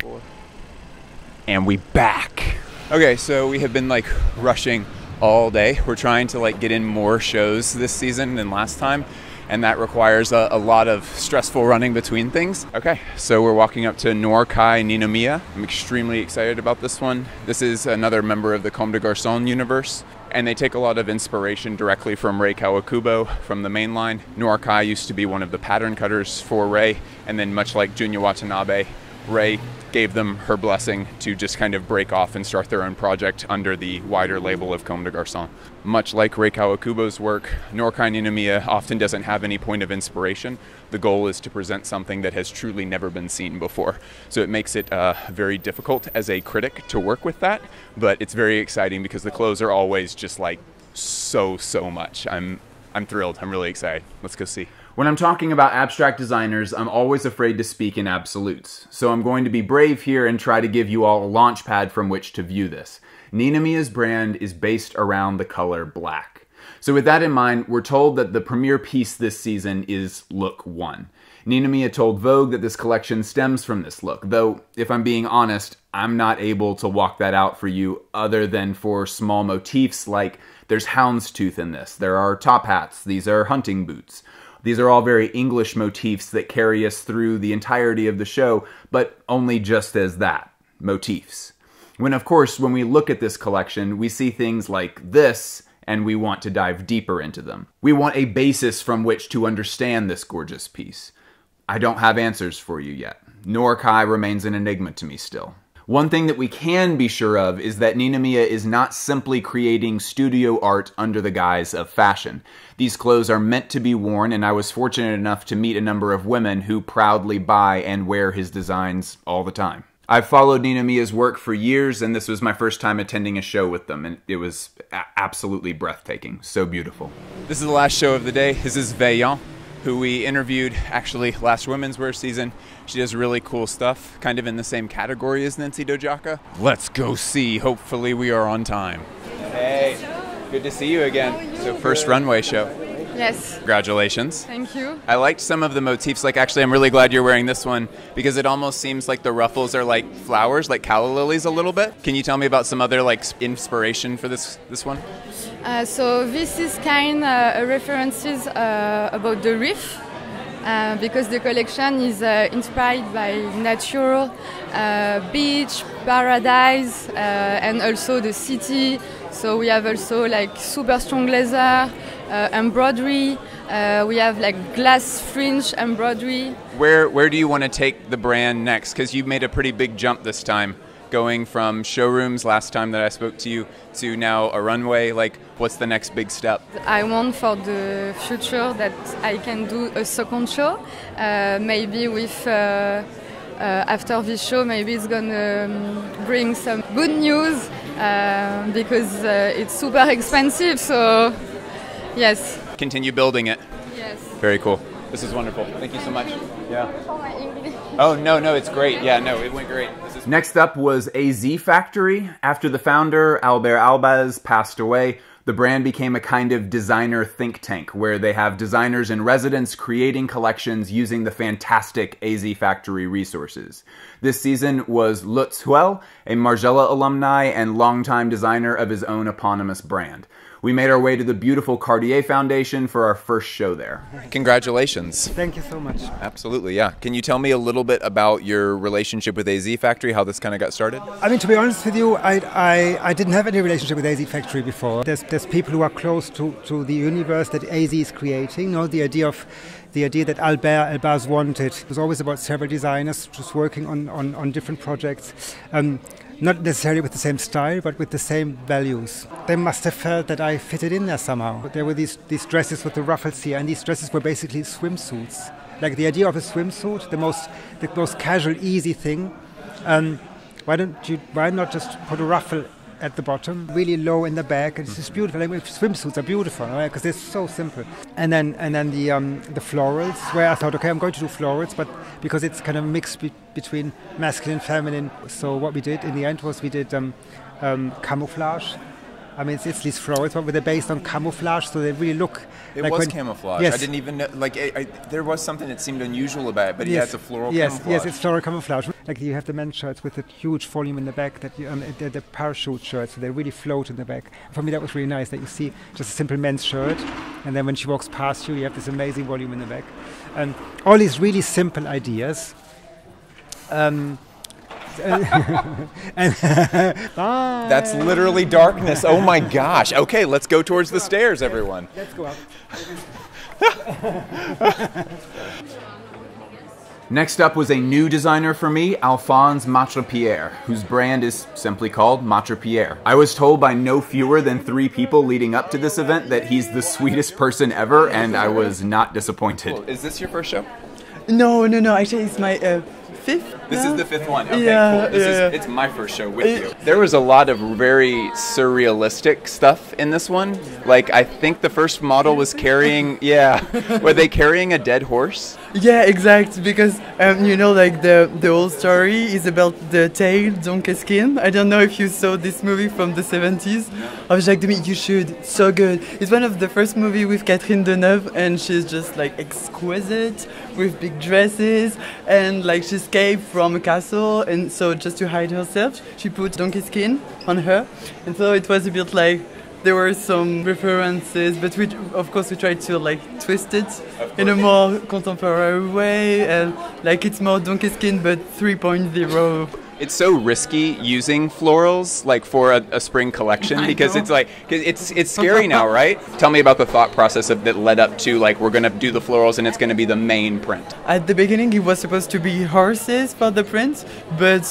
four. And we back. Okay, so we have been like rushing all day. We're trying to like get in more shows this season than last time, and that requires a, a lot of stressful running between things. Okay, so we're walking up to Noir Kei Ninomiya. I'm extremely excited about this one. This is another member of the Comme des Garçons universe and they take a lot of inspiration directly from Rei Kawakubo from the main line. Noir used to be one of the pattern cutters for Rei, and then much like Junya Watanabe, Rei gave them her blessing to just kind of break off and start their own project under the wider label of Comme des Garçons. Much like Rei Kawakubo's work, Noir Kei Ninomiya often doesn't have any point of inspiration. The goal is to present something that has truly never been seen before. So it makes it uh, very difficult as a critic to work with that, but it's very exciting because the clothes are always just like so, so much. I'm, I'm thrilled. I'm really excited. Let's go see. When I'm talking about abstract designers, I'm always afraid to speak in absolutes. So I'm going to be brave here and try to give you all a launch pad from which to view this. Ninomiya's brand is based around the color black. So with that in mind, we're told that the premier piece this season is Look 1. Ninomiya told Vogue that this collection stems from this look, though, if I'm being honest, I'm not able to walk that out for you other than for small motifs like there's houndstooth in this, there are top hats, these are hunting boots. These are all very English motifs that carry us through the entirety of the show, but only just as that motifs. When, of course, when we look at this collection, we see things like this and we want to dive deeper into them. We want a basis from which to understand this gorgeous piece. I don't have answers for you yet. Noir Kei remains an enigma to me still. One thing that we can be sure of is that Ninomiya is not simply creating studio art under the guise of fashion. These clothes are meant to be worn, and I was fortunate enough to meet a number of women who proudly buy and wear his designs all the time. I've followed Ninomiya's work for years, and this was my first time attending a show with them, and it was absolutely breathtaking. So beautiful. This is the last show of the day. This is Vaillant who we interviewed actually last women's wear season. She does really cool stuff, kind of in the same category as Nensi Dojaka. Let's go see. Hopefully, we are on time. Hey, good to see you again. So, first runway show. Yes. Congratulations. Thank you. I liked some of the motifs. Like, actually, I'm really glad you're wearing this one because it almost seems like the ruffles are like flowers, like calla lilies a little bit. Can you tell me about some other like inspiration for this this one? Uh, so this is kind of references uh, about the reef. Uh, because the collection is uh, inspired by natural uh, beach, paradise, uh, and also the city. So we have also like super strong leather, embroidery. we have like glass fringe embroidery. Where where do you want to take the brand next? Because you've made a pretty big jump this time going from showrooms last time that I spoke to you to now a runway? Like, what's the next big step? I want for the future that I can do a second show, uh, maybe with. Uh, uh, after this show, maybe it's gonna um, bring some good news uh, because uh, it's super expensive. So, yes. Continue building it. Yes. Very cool. This is wonderful. Thank you so much. Yeah. Oh no, no, it's great. Yeah, no, it went great. Next up was AZ Factory. After the founder, Alber Elbaz, passed away, the brand became a kind of designer think tank where they have designers in residence creating collections using the fantastic AZ Factory resources. This season was Lutz Huelle, a Margiela alumni and longtime designer of his own eponymous brand we made our way to the beautiful Cartier Foundation for our first show there. Congratulations. Thank you so much. Absolutely, yeah. Can you tell me a little bit about your relationship with AZ Factory, how this kind of got started? I mean, to be honest with you, I, I, I didn't have any relationship with AZ Factory before. There's, there's people who are close to, to the universe that AZ is creating, you know, the idea of the idea that Alber Elbaz wanted it was always about several designers just working on, on, on different projects. Um, not necessarily with the same style, but with the same values. They must have felt that I fitted in there somehow. There were these, these dresses with the ruffles here, and these dresses were basically swimsuits. Like the idea of a swimsuit, the most, the most casual, easy thing. Um, why don't you? Why not just put a ruffle at the bottom, really low in the back. It's just beautiful. Like, swimsuits are beautiful, right? Because they're so simple. And then and then the um, the florals, where I thought, okay, I'm going to do florals, but because it's kind of mixed be- between masculine and feminine. So what we did in the end was we did um, um, camouflage I mean, it's, it's these flowers, but they're based on camouflage, so they really look. It like was camouflage. Yes. I didn't even know. Like, I, I, there was something that seemed unusual about it, but yeah, it's a floral yes, camouflage. Yes, it's floral camouflage. Like you have the men's shirts with a huge volume in the back that you, um, the, the parachute shirts, so they really float in the back. For me, that was really nice that you see just a simple men's shirt, and then when she walks past you, you have this amazing volume in the back. And all these really simple ideas. Um, and Bye. That's literally darkness. Oh my gosh. Okay, let's go towards the stairs, everyone. Let's go up. Next up was a new designer for me, Alphonse Maitrepierre, whose brand is simply called Maitrepierre. I was told by no fewer than three people leading up to this event that he's the sweetest person ever, and I was not disappointed. Is this your first show? No, no, no. Actually, it's my uh, fifth. This now. is the fifth one. Okay, Yeah, cool. This yeah. is it's my first show with you. There was a lot of very surrealistic stuff in this one. Like I think the first model was carrying yeah, were they carrying a dead horse? Yeah, exact. Because um, you know, like the the whole story is about the tail donkey skin. I don't know if you saw this movie from the 70s of Jacques Demy. You should. It's so good. It's one of the first movie with Catherine Deneuve, and she's just like exquisite with big dresses, and like she escaped from a castle, and so just to hide herself, she put donkey skin on her, and so it was a bit like. There were some references, but we, of course, we tried to like twist it in a more contemporary way, and like it's more donkey skin, but 3.0. It's so risky using florals like for a, a spring collection because it's like it's it's scary now, right? Tell me about the thought process of that led up to like we're gonna do the florals and it's gonna be the main print. At the beginning, it was supposed to be horses for the print, but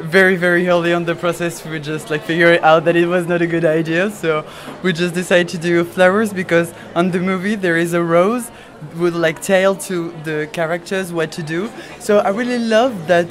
very, very early on the process, we just like figured out that it was not a good idea. So we just decided to do flowers because on the movie there is a rose would like tell to the characters what to do. So I really love that.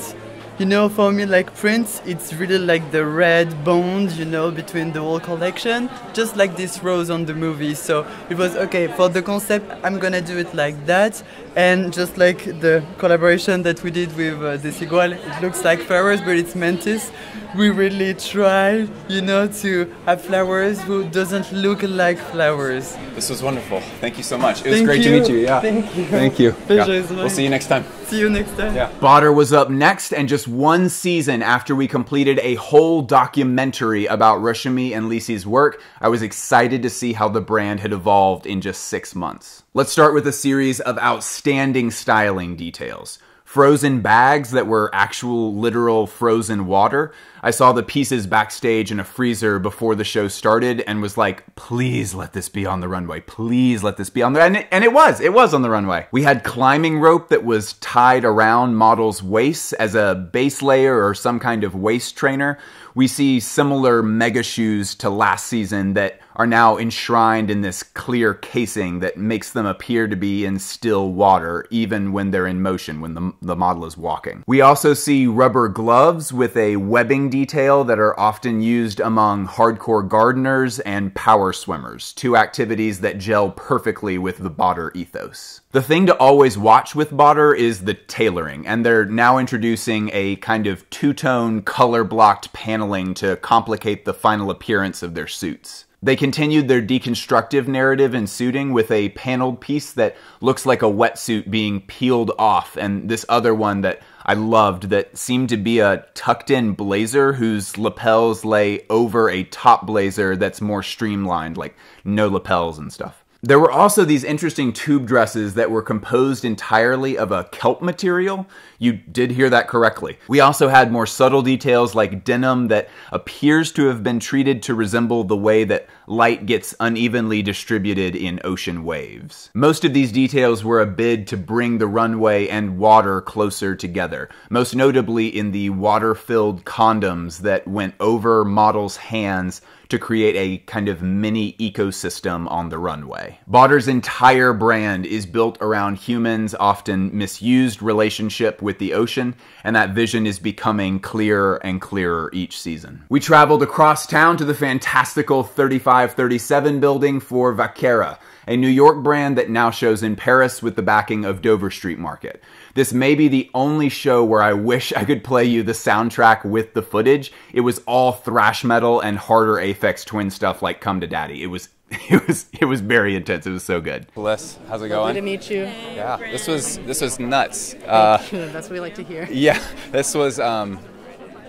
You know, for me, like Prince, it's really like the red bond, you know, between the whole collection, just like this rose on the movie. So it was okay for the concept. I'm gonna do it like that, and just like the collaboration that we did with uh, Desigual, it looks like flowers, but it's mantis. We really try, you know, to have flowers who doesn't look like flowers. This was wonderful. Thank you so much. It was Thank great to meet you. Yeah. Thank you. Thank you. Yeah. We'll see you next time. See you next time. Yeah. Botter was up next, and just one season after we completed a whole documentary about Rushemy and Lisi's work, I was excited to see how the brand had evolved in just six months. Let's start with a series of outstanding styling details. Frozen bags that were actual literal frozen water. I saw the pieces backstage in a freezer before the show started and was like, please let this be on the runway. Please let this be on the and it, and it was. It was on the runway. We had climbing rope that was tied around models' waists as a base layer or some kind of waist trainer. We see similar mega shoes to last season that are now enshrined in this clear casing that makes them appear to be in still water, even when they're in motion, when the, the model is walking. We also see rubber gloves with a webbing detail that are often used among hardcore gardeners and power swimmers, two activities that gel perfectly with the Botter ethos. The thing to always watch with Botter is the tailoring, and they're now introducing a kind of two tone color blocked paneling to complicate the final appearance of their suits. They continued their deconstructive narrative in suiting with a paneled piece that looks like a wetsuit being peeled off, and this other one that I loved that seemed to be a tucked in blazer whose lapels lay over a top blazer that's more streamlined, like no lapels and stuff. There were also these interesting tube dresses that were composed entirely of a kelp material. You did hear that correctly. We also had more subtle details like denim that appears to have been treated to resemble the way that light gets unevenly distributed in ocean waves. Most of these details were a bid to bring the runway and water closer together, most notably in the water filled condoms that went over models' hands to create a kind of mini ecosystem on the runway. Botter's entire brand is built around humans' often misused relationship with the ocean, and that vision is becoming clearer and clearer each season. We traveled across town to the fantastical 3537 building for Vaquera, a New York brand that now shows in Paris with the backing of Dover Street Market. This may be the only show where I wish I could play you the soundtrack with the footage. It was all thrash metal and harder Aphex Twin stuff like Come to Daddy. It was it was it was very intense. It was so good. Bliss, how's it going? Good to meet you. Yeah, this was this was nuts. Uh, That's what we like to hear. yeah, this was um,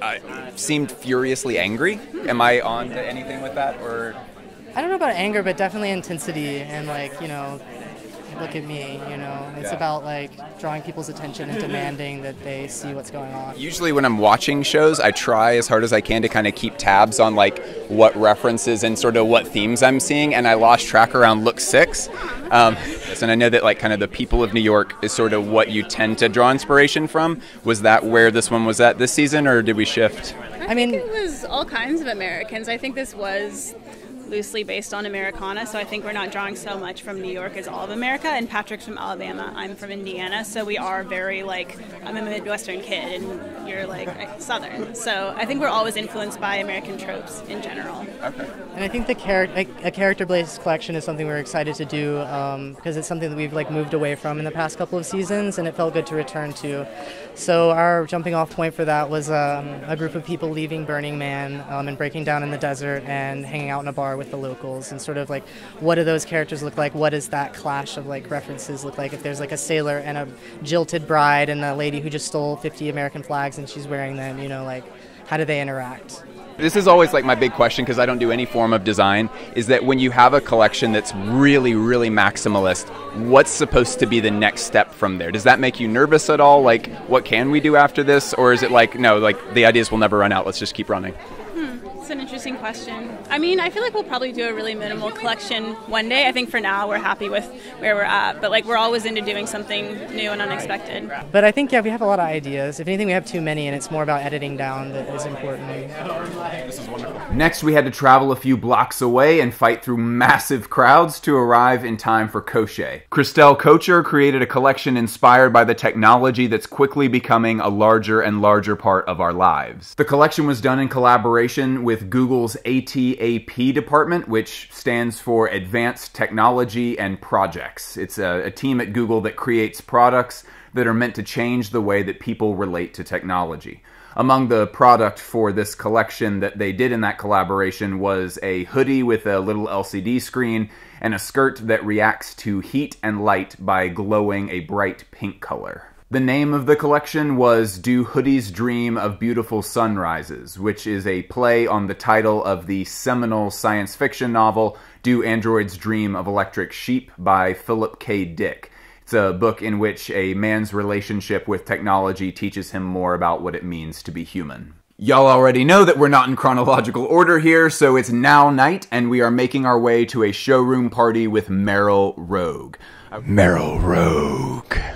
I seemed furiously angry. Am I on to anything with that or? I don't know about anger, but definitely intensity and like you know, look at me. You know, it's Yeah. about like drawing people's attention and demanding that they see what's going on. Usually, when I'm watching shows, I try as hard as I can to kind of keep tabs on like what references and sort of what themes I'm seeing, and I lost track around Look Six. Um, and I know that like kind of the people of New York is sort of what you tend to draw inspiration from. Was that where this one was at this season, or did we shift? I mean, it was all kinds of Americans. I think this was loosely based on Americana, so I think we're not drawing so much from New York as all of America. And Patric's from Alabama, I'm from Indiana, so we are very like I'm a Midwestern kid, and you're like Southern. So I think we're always influenced by American tropes in general. Okay. And I think the character, a character-based collection is something we're excited to do because it's something that we've like moved away from in the past couple of seasons, and it felt good to return to. So our jumping-off point for that was um, a group of people leaving Burning Man um, and breaking down in the desert and hanging out in a bar with the locals, and sort of like, what do those characters look like? What does that clash of like references look like? If there's like a sailor and a jilted bride and a lady who just stole 50 American flags and she's wearing them, you know, like, how do they interact? This is always like my big question because I don't do any form of design. Is that when you have a collection that's really, really maximalist, what's supposed to be the next step from there? Does that make you nervous at all? Like, what can we do after this? Or is it like, no, like the ideas will never run out, let's just keep running? It's an interesting question. I mean, I feel like we'll probably do a really minimal collection one day. I think for now we're happy with where we're at, but like we're always into doing something new and unexpected. But I think yeah, we have a lot of ideas. If anything, we have too many, and it's more about editing down that is important. Next, we had to travel a few blocks away and fight through massive crowds to arrive in time for Koche. Christelle Kocher created a collection inspired by the technology that's quickly becoming a larger and larger part of our lives. The collection was done in collaboration with Google's ATAP department, which stands for Advanced Technology and Projects. It's a, a team at Google that creates products that are meant to change the way that people relate to technology. Among the product for this collection that they did in that collaboration was a hoodie with a little LCD screen and a skirt that reacts to heat and light by glowing a bright pink color. The name of the collection was Do Hoodies Dream of Beautiful Sunrises, which is a play on the title of the seminal science fiction novel Do Androids Dream of Electric Sheep by Philip K. Dick. It's a book in which a man's relationship with technology teaches him more about what it means to be human. Y'all already know that we're not in chronological order here, so it's now night, and we are making our way to a showroom party with Meryll Rogge. Meryll Rogge.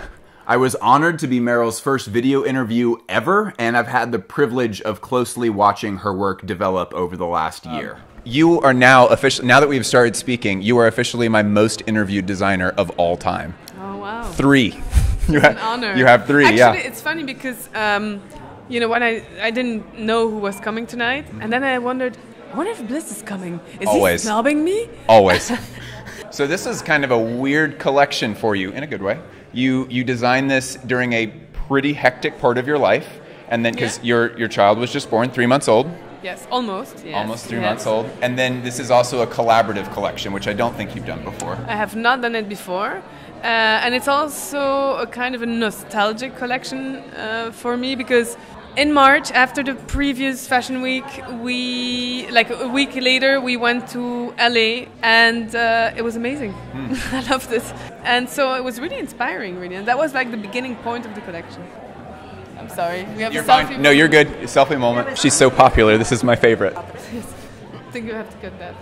I was honored to be Meryll's first video interview ever, and I've had the privilege of closely watching her work develop over the last year. You are now officially, now that we've started speaking, you are officially my most interviewed designer of all time. Oh wow. Three. You have, An honor. You have three, Actually, yeah. it's funny because um, you know when I I didn't know who was coming tonight, and then I wondered, I wonder if Bliss is coming. Is Always. he snobbing me? Always. so this is kind of a weird collection for you in a good way. You you designed this during a pretty hectic part of your life, and then because Yeah. your your child was just born, three months old, Yes, almost. Yes. almost three yes. months old, and then this is also a collaborative collection, which I don't think you've done before. I have not done it before. Uh, and it's also a kind of a nostalgic collection uh, for me because in March, after the previous fashion week, we like a week later we went to LA and uh, it was amazing. I loved it, and so it was really inspiring, really, and that was like the beginning point of the collection. I'm sorry, we have You're a selfie. fine. No, you're good. Selfie moment. She's so popular. This is my favorite. I think you have to cut that.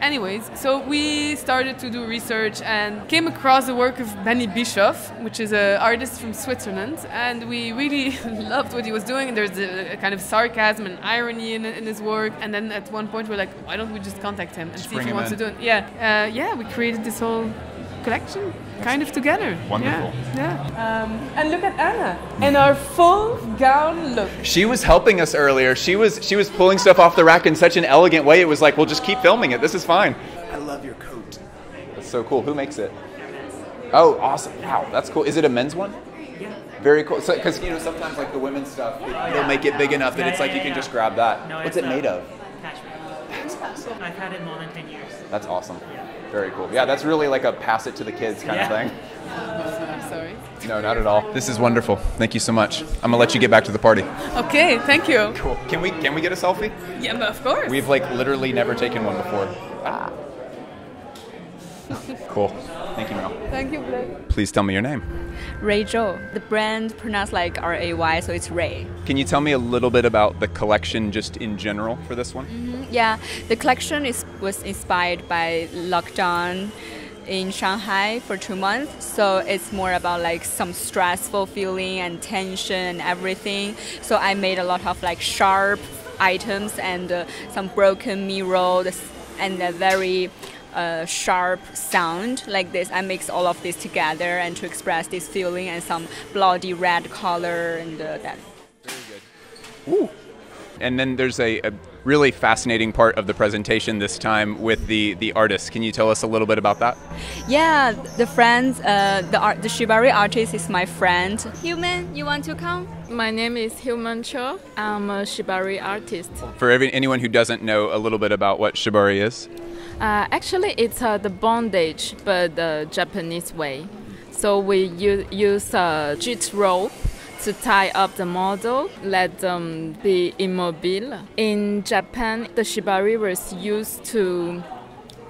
Anyways, so we started to do research and came across the work of Benny Bischoff, which is an artist from Switzerland, and we really loved what he was doing. And there's a, a kind of sarcasm and irony in, in his work. And then at one point, we're like, why don't we just contact him and see if he wants in. to do it? Yeah, uh, yeah, we created this whole collection kind of together. Wonderful. Yeah, yeah. Um, and look at Anna in our full gown look. She was helping us earlier. She was she was pulling stuff off the rack in such an elegant way. It was like, well, just keep filming it. This is fine. I love your coat. That's so cool. Who makes it? Oh, awesome! Wow, that's cool. Is it a men's one? Yeah, Very cool. Because you know sometimes like the women's stuff, it, they'll make it big enough that Yeah, it's like yeah, you can yeah. just grab that. No, What's it made of? Cashmere. That's awesome. I've had it more than 10 years. That's awesome. Very cool. Yeah, that's really like a pass it to the kids kind Yeah. of thing. I'm sorry. No, not at all. This is wonderful. Thank you so much. I'm gonna let you get back to the party. Okay, thank you. Cool. Can we can we get a selfie? Yeah, but of course. We've like literally never taken one before. Ah. Cool. Thank you, Mel. Thank you, Blake. Please tell me your name. Ray Rachel. The brand pronounced like R A Y, so it's Ray. Can you tell me a little bit about the collection just in general for this one? Yeah, the collection is was inspired by lockdown in Shanghai for two months. So it's more about like some stressful feeling and tension and everything. So I made a lot of like sharp items and uh, some broken mirror and a very uh, sharp sound like this. I mix all of this together and to express this feeling and some bloody red color and uh, that. And then there's a, a really fascinating part of the presentation this time with the the artist. Can you tell us a little bit about that? Yeah, the friend, uh, the art, the shibari artist is my friend. Human, you want to come? My name is Human Cho. I'm a shibari artist. For every, anyone who doesn't know a little bit about what shibari is. Uh, actually, it's uh, the bondage, but the Japanese way. So we u- use a jute rope to tie up the model, let them be immobile. In Japan, the shibari was used to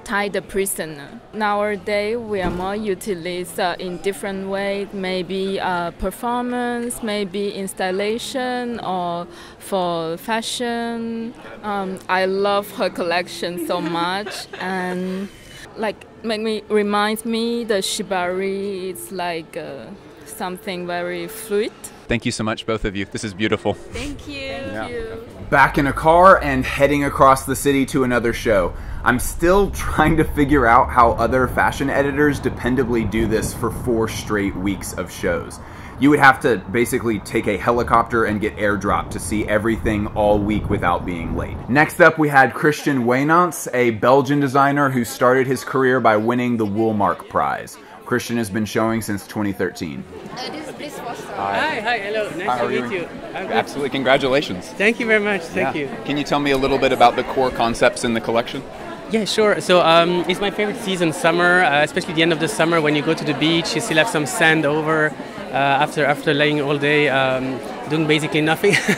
tie the prisoner. Nowadays, we are more utilized uh, in different ways, maybe uh, performance, maybe installation, or for fashion. Um, I love her collection so much, and like make me reminds me the shibari is like uh, something very fluid. Thank you so much, both of you. This is beautiful. Thank you. Thank you. Back in a car and heading across the city to another show. I'm still trying to figure out how other fashion editors dependably do this for four straight weeks of shows. You would have to basically take a helicopter and get airdropped to see everything all week without being late. Next up, we had Christian Wijnants, a Belgian designer who started his career by winning the Woolmark Prize. Christian has been showing since 2013. Uh, this is Hi, hi, hello. Nice How to meet you? you. Absolutely, congratulations. Thank you very much. Thank Yeah. you. Can you tell me a little bit about the core concepts in the collection? Yeah, sure. So um, it's my favorite season, summer, uh, especially the end of the summer when you go to the beach. You still have some sand over uh, after after laying all day, um, doing basically nothing.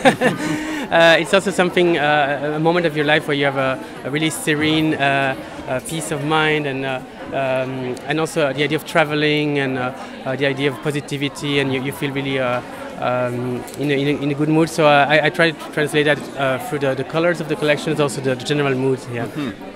uh, it's also something, uh, a moment of your life where you have a, a really serene uh, uh, peace of mind and. Um, and also the idea of traveling and the idea of positivity, and you, you feel really um, in, a, in, a, in a good mood. So uh, I, I try to translate that uh, through the, the colors of the collection collections, also the, the general mood. Yeah.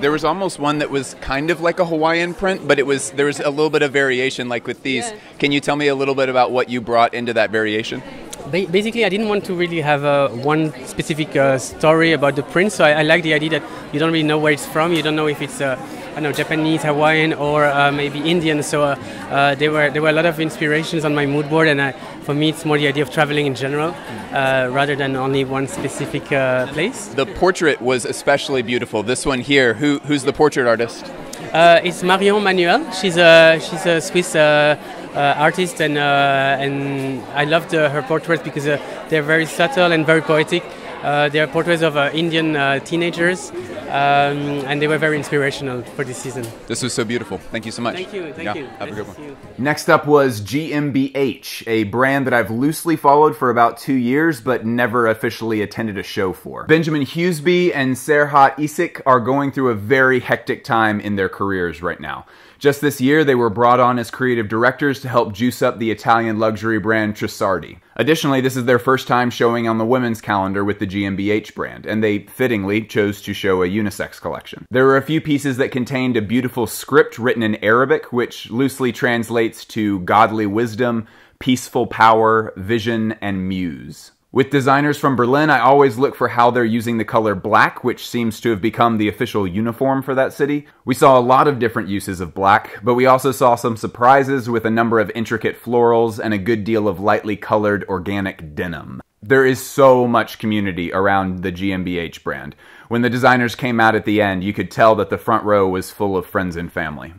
There was almost one that was kind of like a Hawaiian print, but it was there was a little bit of variation, like with these. Can you tell me a little bit about what you brought into that variation? Ba- basically, I didn't want to really have uh, one specific uh, story about the print, so I, I like the idea that you don't really know where it's from. You don't know if it's uh, I don't know Japanese, Hawaiian, or uh, maybe Indian. So uh, uh, there were there were a lot of inspirations on my mood board, and I, for me, it's more the idea of traveling in general uh, rather than only one specific uh, place. The portrait was especially beautiful. This one here, who who's the portrait artist? Uh, it's Marion Manuel. She's a she's a Swiss uh, uh, artist, and uh, and I loved uh, her portraits because uh, they're very subtle and very poetic. Uh, they are portraits of uh, Indian uh, teenagers, um, and they were very inspirational for this season. This was so beautiful. Thank you so much. Thank you, thank Yeah, you. Have a good one. Next up was GmbH, a brand that I've loosely followed for about two years, but never officially attended a show for. Benjamin Huseby and Serhat Isik are going through a very hectic time in their careers right now. Just this year, they were brought on as creative directors to help juice up the Italian luxury brand Trussardi. Additionally, this is their first time showing on the women's calendar with the GmbH brand, and they fittingly chose to show a unisex collection. There were a few pieces that contained a beautiful script written in Arabic, which loosely translates to godly wisdom, peaceful power, vision, and muse. With designers from Berlin, I always look for how they're using the color black, which seems to have become the official uniform for that city. We saw a lot of different uses of black, but we also saw some surprises with a number of intricate florals and a good deal of lightly colored organic denim. There is so much community around the GmbH brand. When the designers came out at the end, you could tell that the front row was full of friends and family.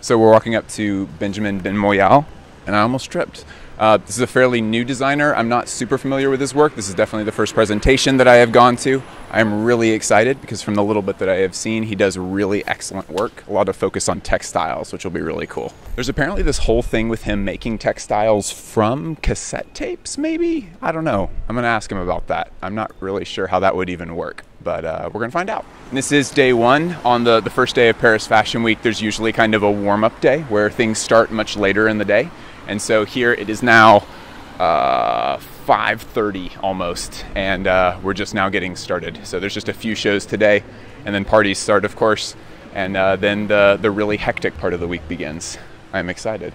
So we're walking up to Benjamin Benmoyal, and I almost tripped. Uh, this is a fairly new designer. I'm not super familiar with his work. This is definitely the first presentation that I have gone to. I'm really excited because from the little bit that I have seen, he does really excellent work. A lot of focus on textiles, which will be really cool. There's apparently this whole thing with him making textiles from cassette tapes, maybe? I don't know. I'm going to ask him about that. I'm not really sure how that would even work but uh, we're gonna find out. And this is day one. On the, the first day of Paris Fashion Week, there's usually kind of a warm up day where things start much later in the day. And so here it is now uh, 5:30 almost, and uh, we're just now getting started. So there's just a few shows today, and then parties start, of course, and uh, then the the really hectic part of the week begins. I'm excited.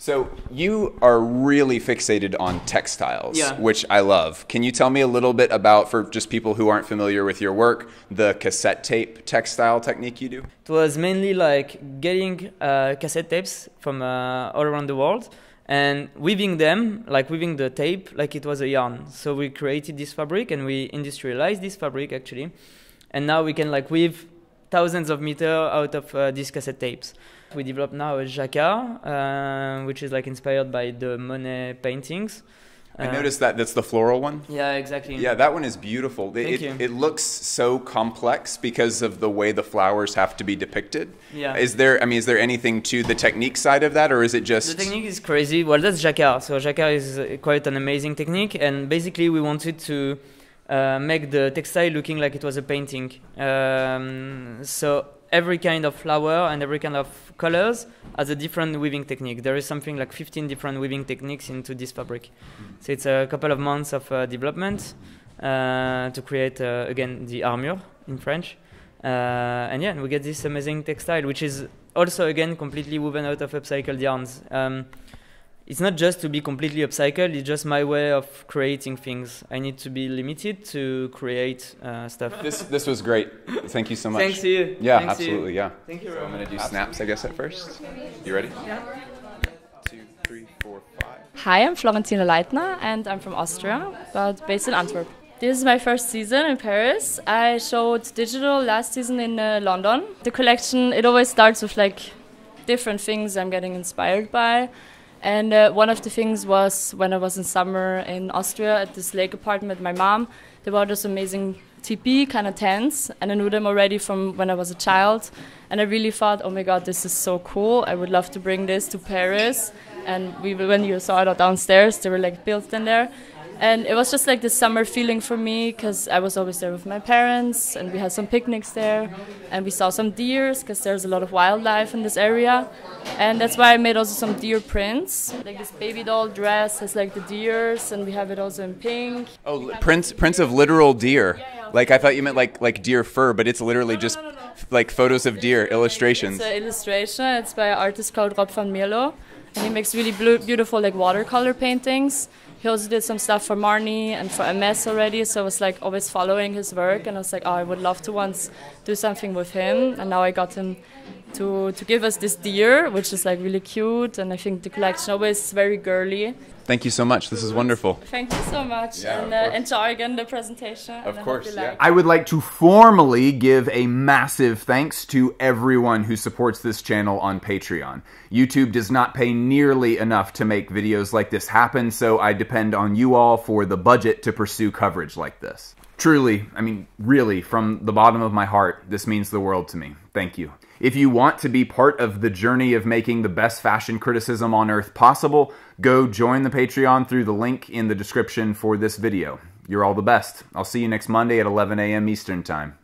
So you are really fixated on textiles, Yeah. which I love. Can you tell me a little bit about, for just people who aren't familiar with your work, the cassette tape textile technique you do? It was mainly like getting uh, cassette tapes from uh, all around the world and weaving them, like weaving the tape like it was a yarn. So we created this fabric and we industrialized this fabric actually. And now we can like weave thousands of meter out of uh, these cassette tapes. We developed now a jacquard, uh, which is like inspired by the Monet paintings. I Uh, noticed that that's the floral one. Yeah, exactly. Yeah, that one is beautiful. It, Thank it, you. it looks so complex because of the way the flowers have to be depicted. Yeah. Is there? I mean, is there anything to the technique side of that, or is it just? The technique is crazy. Well, that's jacquard. So jacquard is uh, quite an amazing technique, and basically we wanted to uh, make the textile looking like it was a painting. Um, so every kind of flower and every kind of colors has a different weaving technique. There is something like 15 different weaving techniques into this fabric. So it's a couple of months of uh, development uh, to create uh, again the armure in French. Uh, and yeah, we get this amazing textile, which is also again completely woven out of upcycled yarns. Um, it's not just to be completely upcycled; it's just my way of creating things. I need to be limited to create uh, stuff. This this was great. Thank you so much. Thanks to you. Yeah, Thanks to you. absolutely. Yeah. Thank you So I'm gonna do snaps, I guess, at first. You ready? Yeah. Two, three, four, five. Hi, I'm Florentina Leitner and I'm from Austria, but based in Antwerp. This is my first season in Paris. I showed digital last season in uh, London. The collection, it always starts with like different things I'm getting inspired by. And uh, one of the things was when I was in summer in Austria at this lake apartment with my mom, there were this amazing teepee kind of tents, and I knew them already from when I was a child. And I really thought, oh my god, this is so cool. I would love to bring this to Paris. And we, when you saw it downstairs, they were like built in there. And it was just like this summer feeling for me because I was always there with my parents and we had some picnics there and we saw some deers because there's a lot of wildlife in this area. And that's why I made also some deer prints. Like this baby doll dress has like the deers and we have it also in pink. Oh, prints prints of literal deer. Like I thought you meant like like deer fur, but it's literally just like photos of deer, illustrations. It's an illustration. It's by an artist called Rob van Mierlo. And he makes really blue, beautiful like watercolor paintings. He also did some stuff for Marni and for MS already, so I was like always following his work, and I was like, oh, I would love to once do something with him. And now I got him to to give us this deer, which is like really cute, and I think the collection always very girly. Thank you so much. This is wonderful. Thank you so much, Yeah, and uh, enjoy again the presentation. and I hope you like. I would like to formally give a massive thanks to everyone who supports this channel on Patreon. YouTube does not pay nearly enough to make videos like this happen, so I depend on you all for the budget to pursue coverage like this. Truly, I mean, really, from the bottom of my heart, this means the world to me. Thank you. If you want to be part of the journey of making the best fashion criticism on earth possible, go join the Patreon through the link in the description for this video. You're all the best. I'll see you next Monday at 11 a.m. Eastern Time.